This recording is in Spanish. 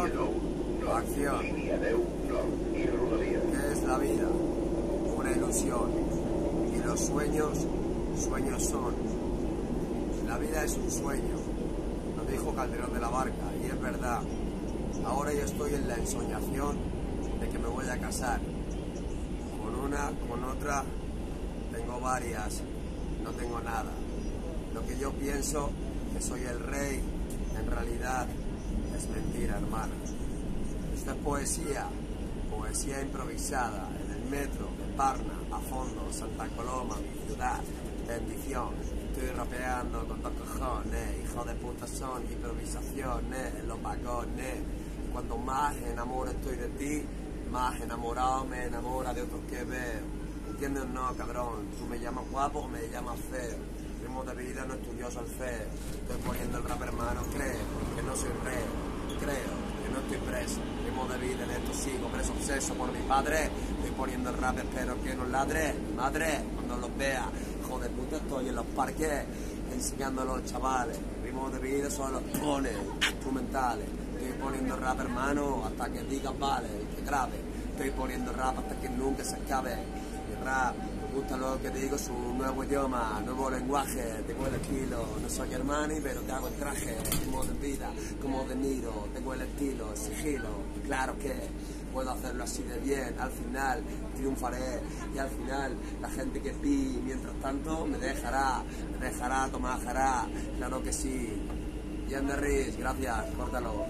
Acción. ¿Qué es la vida? Una ilusión. Y los sueños, sueños son. La vida es un sueño, lo dijo Calderón de la Barca, y es verdad. Ahora yo estoy en la ensoñación de que me voy a casar. Con una, con otra, tengo varias, no tengo nada. Lo que yo pienso que soy el rey, en realidad hermano. Esta es poesía, poesía improvisada, en el metro, de Parna, a fondo, Santa Coloma, mi ciudad, bendición. Estoy rapeando con dos cojones, hijo de puta son improvisaciones, los vagones. Cuanto más enamoro estoy de ti, más enamorado me enamora de otros que veo. ¿Entiendes o no, cabrón? Tú me llamas guapo o me llamas feo. Ritmo de vida no estudioso al feo. Estoy poniendo el rap hermano, creo que no soy reo. Creo estoy preso. Ritmo de vida en esto sigo, preso obseso por mi padre. Estoy poniendo el rap, espero que no ladre. Madre, cuando los vea, hijo de puta, estoy en los parques enseñando a los chavales. Ritmo de vida son los tones instrumentales. Estoy poniendo rap, hermano, hasta que digas vale, que grave. Estoy poniendo rap hasta que nunca se acabe. Mi rap, me gusta lo que digo, su nuevo idioma, nuevo lenguaje, tengo el estilo. No soy Armani, pero te hago el traje, como de vida, como de Niro. Tengo el estilo, sigilo, claro que puedo hacerlo así de bien. Al final triunfaré y al final la gente que vi, mientras tanto, me dejará, me dejará tomar jará, claro que sí. Jan Riz, gracias, córtalo.